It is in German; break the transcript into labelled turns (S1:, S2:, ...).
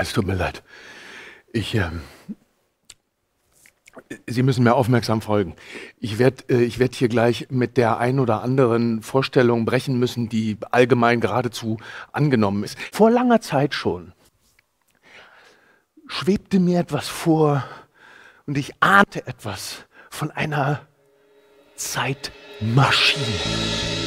S1: Es tut mir leid. Ich, ähm, Sie müssen mir aufmerksam folgen. Ich werde äh, werd hier gleich mit der ein oder anderen Vorstellung brechen müssen, die allgemein geradezu angenommen ist. Vor langer Zeit schon schwebte mir etwas vor und ich ahnte etwas von einer Zeitmaschine.